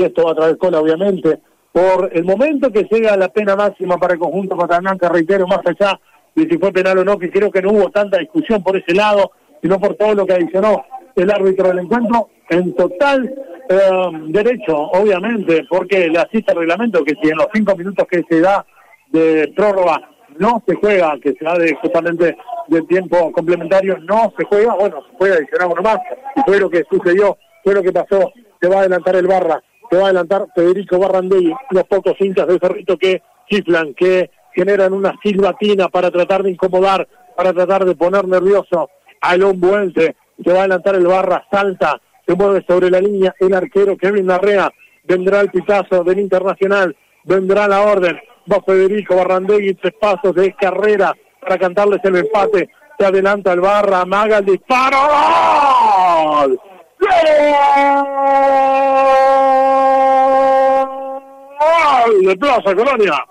y esto va a traer cola obviamente, por el momento que llega la pena máxima para el conjunto que reitero, más allá de si fue penal o no, que creo que no hubo tanta discusión por ese lado, sino por todo lo que adicionó el árbitro del encuentro, en total eh, derecho, obviamente, porque le asiste el reglamento que si en los cinco minutos que se da de prórroga no se juega, que se da de, justamente del tiempo complementario, no se juega, bueno, se puede adicionar uno más, y fue lo que sucedió, fue lo que pasó, se va a adelantar el Barra, se va a adelantar Federico Barrandelli, los pocos hinchas de Cerrito que chiflan, que generan una silbatina para tratar de incomodar, para tratar de poner nervioso al Ombuense, se va a adelantar el Barra, salta, se mueve sobre la línea el arquero Kevin Larrea, vendrá el pitazo del Internacional, vendrá la orden, va Federico Barrandegui, tres pasos de carrera para cantarles el empate, se adelanta el Barra, amaga el disparo, ¡Gol! ¡Gol! De Plaza Colonia,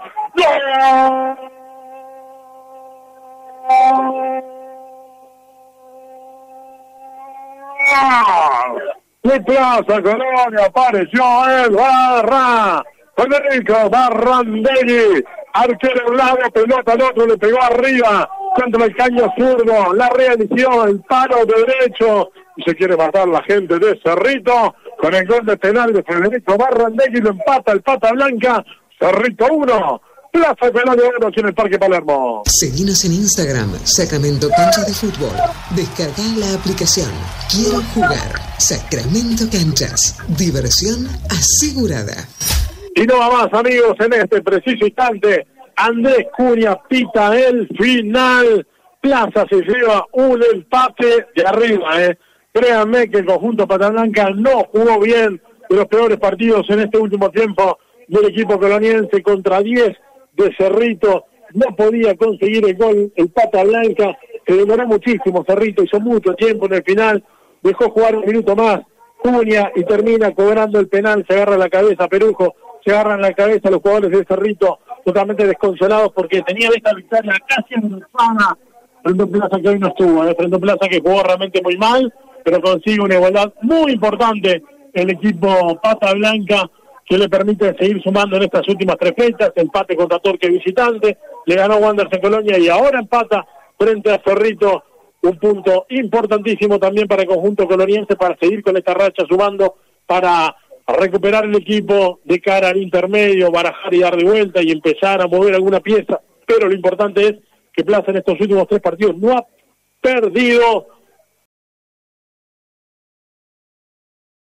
¡Gol! De Plaza Colonia apareció el Barra. Federico Barrandelli, arquero un lado, pelota al otro, le pegó arriba contra el caño zurdo, la realización, el paro de derecho, y se quiere matar la gente de Cerrito, con el gol de penal de Federico Barrandelli, lo empata el pata blanca, Cerrito 1, Plaza Penal de Oro en el Parque Palermo. Seguinos en Instagram, Sacramento Cancha de Fútbol. Descarga la aplicación. Quiero jugar. Sacramento Canchas. Diversión asegurada. Y no va más, amigos, en este preciso instante. Andrés Cuña pita el final. Plaza se lleva un empate de arriba, ¿eh? Créanme que el conjunto Patablanca no jugó bien de los peores partidos en este último tiempo del equipo coloniense contra 10 de Cerrito, no podía conseguir el gol, el pata blanca, se demoró muchísimo Cerrito, hizo mucho tiempo en el final, dejó jugar un minuto más, Cuña y termina cobrando el penal, se agarra la cabeza Perujo, se agarran la cabeza los jugadores de Cerrito, totalmente desconsolados porque tenía esta victoria casi avanzada. Frente Plaza que hoy no estuvo, ¿eh? Frente Plaza que jugó realmente muy mal, pero consigue una igualdad muy importante el equipo Pata Blanca que le permite seguir sumando en estas últimas tres fechas, empate contra Torque visitante, le ganó Wanderers en Colonia y ahora empata frente a Cerrito, un punto importantísimo también para el conjunto coloniense para seguir con esta racha sumando para recuperar el equipo de cara al intermedio, barajar y dar de vuelta y empezar a mover alguna pieza, pero lo importante es que Plaza en estos últimos tres partidos no ha perdido